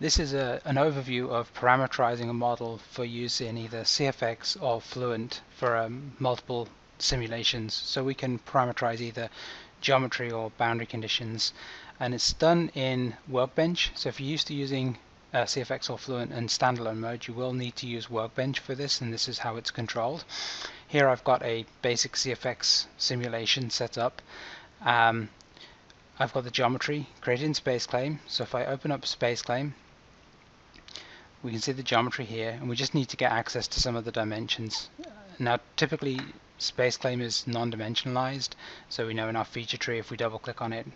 This is a, an overview of parameterizing a model for use in either CFX or Fluent for um, multiple simulations. So we can parameterize either geometry or boundary conditions and it's done in Workbench. So if you're used to using uh, CFX or Fluent in standalone mode, you will need to use Workbench for this and this is how it's controlled. Here I've got a basic CFX simulation set up. Um, I've got the geometry created in SpaceClaim. So if I open up SpaceClaim, we can see the geometry here and we just need to get access to some of the dimensions. Now typically SpaceClaim is non-dimensionalized so we know in our feature tree if we double click on it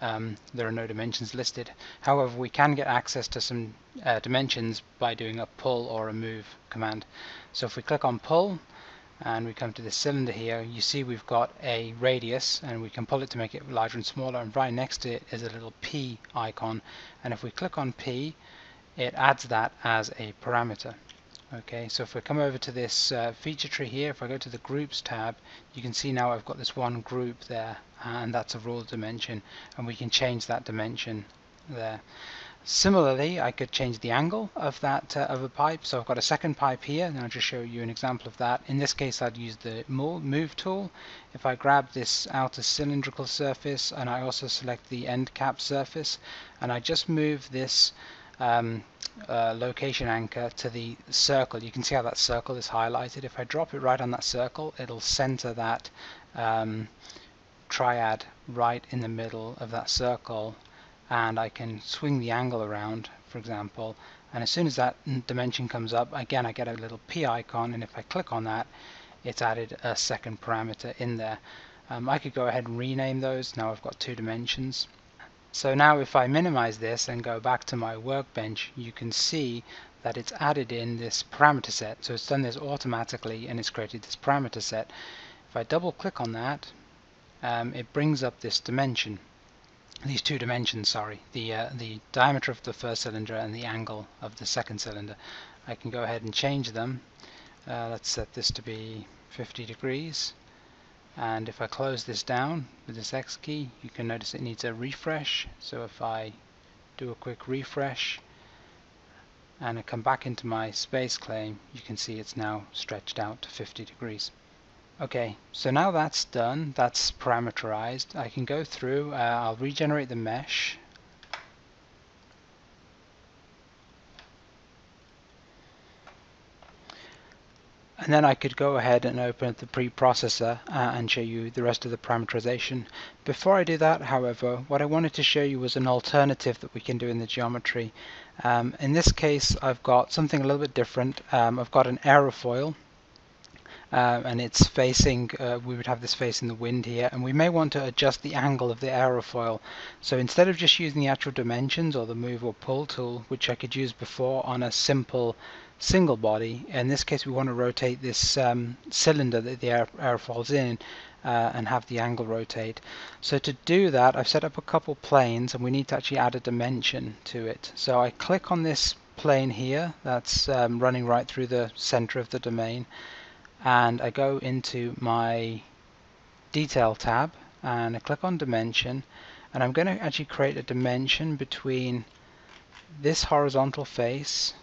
um, there are no dimensions listed. However we can get access to some uh, dimensions by doing a pull or a move command. So if we click on pull and we come to this cylinder here you see we've got a radius and we can pull it to make it larger and smaller and right next to it is a little P icon and if we click on P it adds that as a parameter. Okay, so if we come over to this uh, feature tree here, if I go to the groups tab, you can see now I've got this one group there, and that's a ruler dimension, and we can change that dimension there. Similarly, I could change the angle of that uh, of a pipe. So I've got a second pipe here, and I'll just show you an example of that. In this case, I'd use the move tool. If I grab this outer cylindrical surface, and I also select the end cap surface, and I just move this um, uh, location anchor to the circle. You can see how that circle is highlighted. If I drop it right on that circle, it'll center that um, triad right in the middle of that circle and I can swing the angle around, for example, and as soon as that dimension comes up, again I get a little P icon and if I click on that, it's added a second parameter in there. Um, I could go ahead and rename those, now I've got two dimensions. So now if I minimize this and go back to my workbench, you can see that it's added in this parameter set. So it's done this automatically and it's created this parameter set. If I double click on that, um, it brings up this dimension. These two dimensions, sorry, the, uh, the diameter of the first cylinder and the angle of the second cylinder. I can go ahead and change them. Uh, let's set this to be 50 degrees and if I close this down with this X key you can notice it needs a refresh. So if I do a quick refresh and I come back into my SpaceClaim you can see it's now stretched out to 50 degrees. Okay so now that's done that's parameterized I can go through uh, I'll regenerate the mesh and then I could go ahead and open up the preprocessor uh, and show you the rest of the parameterization. Before I do that, however, what I wanted to show you was an alternative that we can do in the geometry. Um, in this case, I've got something a little bit different. Um, I've got an aerofoil uh, and it's facing, uh, we would have this facing the wind here, and we may want to adjust the angle of the aerofoil. So instead of just using the actual dimensions or the move or pull tool, which I could use before on a simple single body. In this case, we want to rotate this um, cylinder that the air, falls in uh, and have the angle rotate. So to do that, I've set up a couple planes and we need to actually add a dimension to it. So I click on this plane here that's um, running right through the center of the domain and I go into my detail tab and I click on dimension and I'm going to actually create a dimension between this horizontal face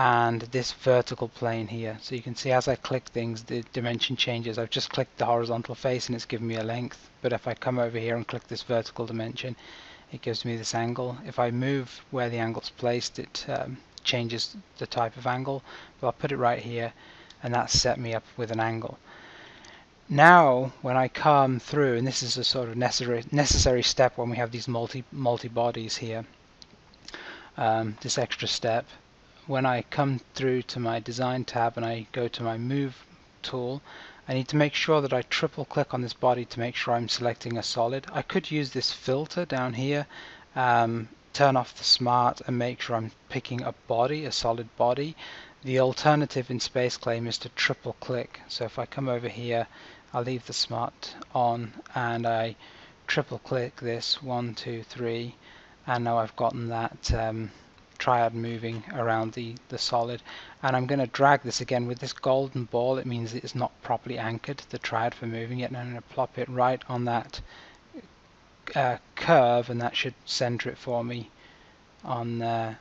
and this vertical plane here. So you can see as I click things the dimension changes. I've just clicked the horizontal face and it's given me a length but if I come over here and click this vertical dimension it gives me this angle. If I move where the angle's placed it um, changes the type of angle but I'll put it right here and that set me up with an angle. Now when I come through and this is a sort of necessary necessary step when we have these multi multi bodies here um, this extra step when I come through to my design tab and I go to my move tool I need to make sure that I triple click on this body to make sure I'm selecting a solid. I could use this filter down here um, turn off the smart and make sure I'm picking a body, a solid body. The alternative in SpaceClaim is to triple click. So if I come over here, I'll leave the smart on and I triple click this, one, two, three, and now I've gotten that um, triad moving around the, the solid and I'm going to drag this again with this golden ball it means it's not properly anchored the triad for moving it and I'm going to plop it right on that uh, curve and that should center it for me on uh,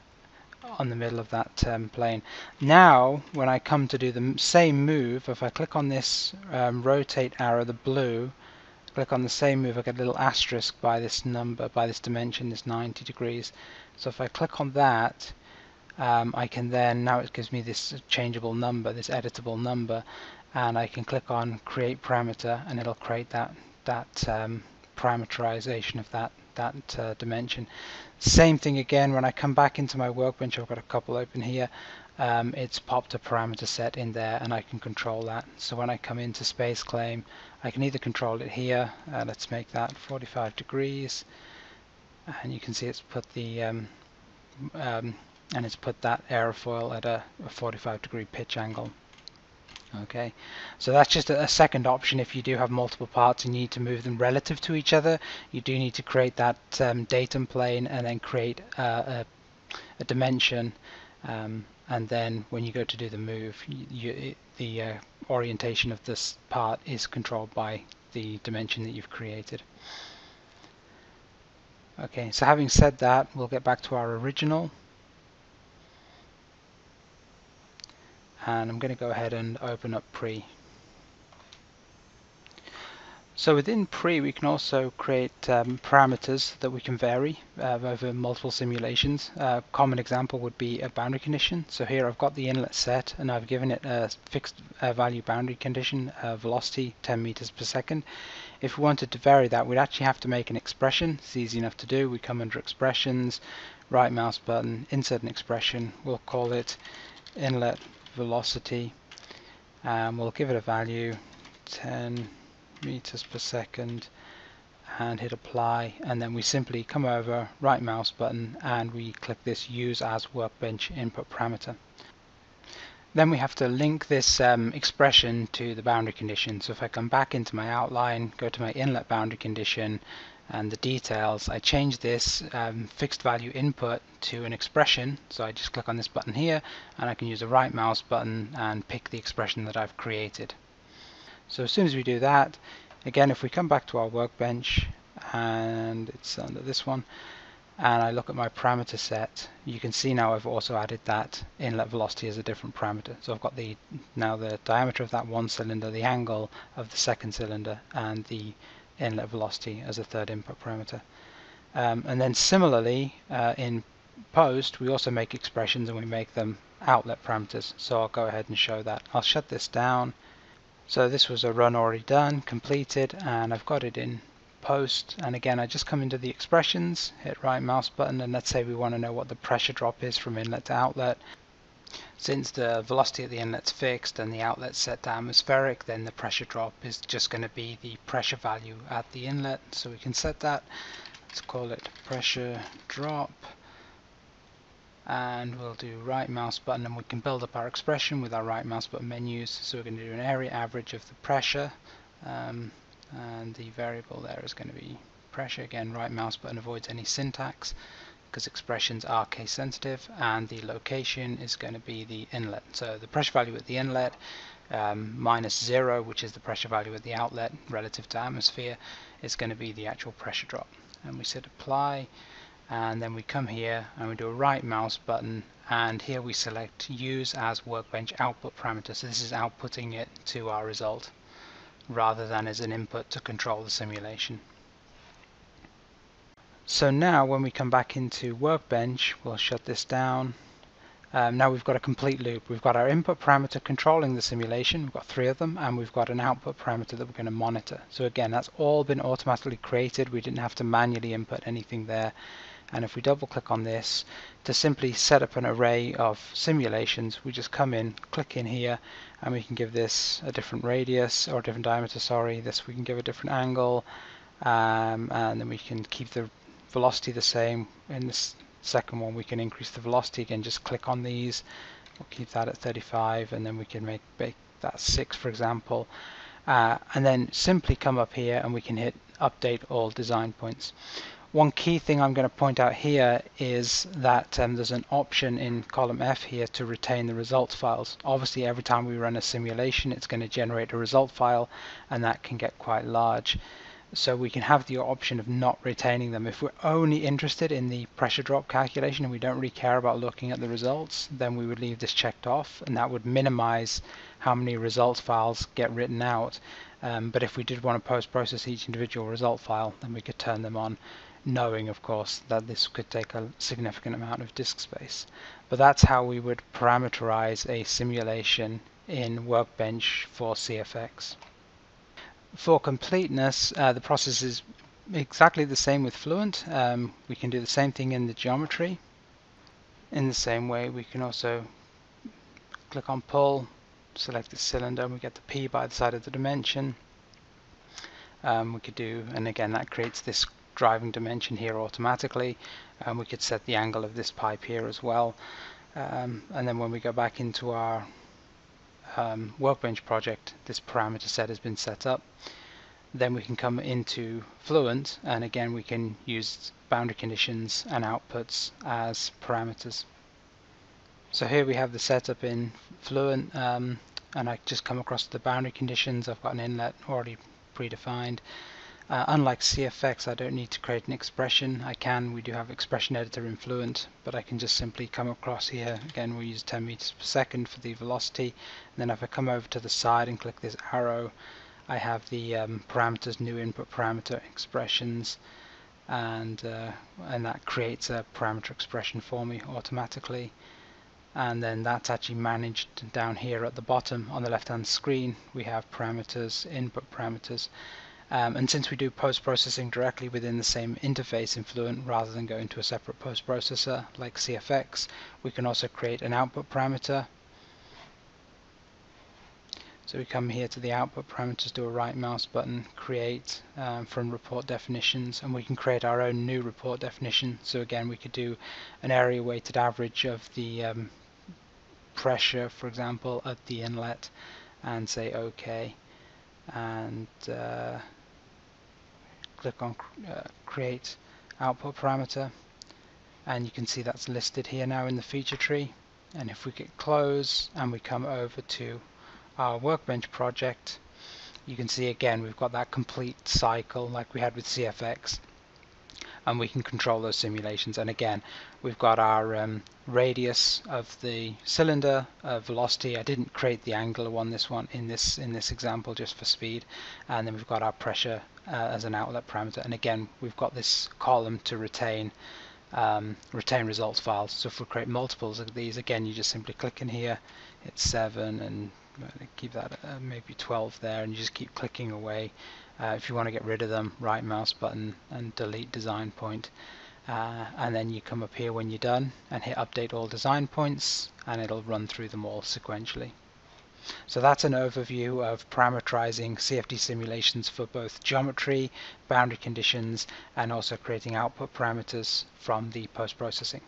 on the middle of that um, plane. Now, when I come to do the same move, if I click on this um, rotate arrow, the blue, click on the same move, I get a little asterisk by this number, by this dimension, this 90 degrees. So if I click on that, um, I can then, now it gives me this changeable number, this editable number, and I can click on create parameter and it'll create that, that um, parameterization of that, that uh, dimension. Same thing again, when I come back into my workbench, I've got a couple open here, um, it's popped a parameter set in there and I can control that. So when I come into SpaceClaim, I can either control it here, uh, let's make that 45 degrees, and you can see it's put the, um, um, and it's put that aerofoil at a, a 45 degree pitch angle. Okay? So that's just a, a, second option if you do have multiple parts and you need to move them relative to each other. You do need to create that um, datum plane and then create uh, a, a, dimension um, and then when you go to do the move you, you, the uh, orientation of this part is controlled by the dimension that you've created okay so having said that we'll get back to our original and I'm going to go ahead and open up pre. So within pre we can also create um, parameters that we can vary uh, over multiple simulations. A uh, common example would be a boundary condition. So here I've got the inlet set and I've given it a fixed uh, value boundary condition, uh, velocity 10 meters per second. If we wanted to vary that we'd actually have to make an expression. It's easy enough to do. We come under expressions, right mouse button, insert an expression. We'll call it inlet velocity and we'll give it a value 10 meters per second and hit apply and then we simply come over right mouse button and we click this use as workbench input parameter then we have to link this um, expression to the boundary condition so if I come back into my outline go to my inlet boundary condition and the details. I change this um, fixed value input to an expression so I just click on this button here and I can use the right mouse button and pick the expression that I've created. So as soon as we do that again if we come back to our workbench and it's under this one and I look at my parameter set you can see now I've also added that inlet velocity as a different parameter so I've got the now the diameter of that one cylinder the angle of the second cylinder and the inlet velocity as a third input parameter. Um, and then similarly uh, in post we also make expressions and we make them outlet parameters so I'll go ahead and show that. I'll shut this down so this was a run already done completed and I've got it in post and again I just come into the expressions hit right mouse button and let's say we want to know what the pressure drop is from inlet to outlet since the velocity at the inlet's fixed and the outlet's set to atmospheric, then the pressure drop is just going to be the pressure value at the inlet. So we can set that. Let's call it pressure drop. And we'll do right mouse button and we can build up our expression with our right mouse button menus. So we're going to do an area average of the pressure. Um, and the variable there is going to be pressure. Again, right mouse button avoids any syntax because expressions are case sensitive and the location is going to be the inlet. So the pressure value at the inlet um, minus zero, which is the pressure value at the outlet relative to atmosphere, is going to be the actual pressure drop. And we set apply and then we come here and we do a right mouse button and here we select use as workbench output parameter. So this is outputting it to our result rather than as an input to control the simulation. So now when we come back into Workbench, we'll shut this down. Um, now we've got a complete loop. We've got our input parameter controlling the simulation, we've got three of them, and we've got an output parameter that we're going to monitor. So again, that's all been automatically created. We didn't have to manually input anything there. And if we double click on this, to simply set up an array of simulations, we just come in, click in here, and we can give this a different radius, or a different diameter, sorry. This we can give a different angle, um, and then we can keep the velocity the same. In this second one we can increase the velocity again, just click on these. We'll keep that at 35 and then we can make, make that 6 for example. Uh, and then simply come up here and we can hit update all design points. One key thing I'm going to point out here is that um, there's an option in column F here to retain the results files. Obviously every time we run a simulation it's going to generate a result file and that can get quite large. so we can have the option of not retaining them. If we're only interested in the pressure drop calculation and we don't really care about looking at the results, then we would leave this checked off and that would minimize how many results files get written out. Um, but if we did want to post-process each individual result file, then we could turn them on, knowing, of course, that this could take a significant amount of disk space. But that's how we would parameterize a simulation in Workbench for CFX. For completeness, uh, the process is exactly the same with Fluent. Um, we can do the same thing in the geometry. In the same way, we can also click on pull, select the cylinder, and we get the P by the side of the dimension. Um, we could do, and again, that creates this driving dimension here automatically. And we could set the angle of this pipe here as well. Um, and then when we go back into our um, Workbench project, this parameter set has been set up. Then we can come into Fluent and again we can use boundary conditions and outputs as parameters. So here we have the setup in Fluent um, and I just come across the boundary conditions. I've got an inlet already predefined. Uh, unlike CFX, I don't need to create an expression. I can, we do have expression editor in Fluent, but I can just simply come across here. Again, we use 10 meters per second for the velocity. And then if I come over to the side and click this arrow, I have the um, parameters, new input parameter expressions, and uh, and that creates a parameter expression for me automatically. And then that's actually managed down here at the bottom on the left hand screen. We have parameters, input parameters. Um, and since we do post-processing directly within the same interface in Fluent rather than going to a separate post-processor like CFX, we can also create an output parameter. So we come here to the output parameters, do a right mouse button, create um, from report definitions, and we can create our own new report definition. So again, we could do an area weighted average of the um, pressure, for example, at the inlet, and say OK. And uh, click on uh, create output parameter. And you can see that's listed here now in the feature tree. And if we get close and we come over to our workbench project you can see again we've got that complete cycle like we had with CFX and we can control those simulations. And again we've got our um, radius of the cylinder uh, velocity. I didn't create the angular one this one in this in this example just for speed. And then we've got our pressure uh, as an outlet parameter. And again we've got this column to retain um, retain results files. So if we create multiples of these again you just simply click in here it's 7 and keep that uh, maybe 12 there and you just keep clicking away uh, if you want to get rid of them right mouse button and delete design point uh, and then you come up here when you're done and hit update all design points and it'll run through them all sequentially so that's an overview of parameterizing CFD simulations for both geometry, boundary conditions, and also creating output parameters from the post-processing.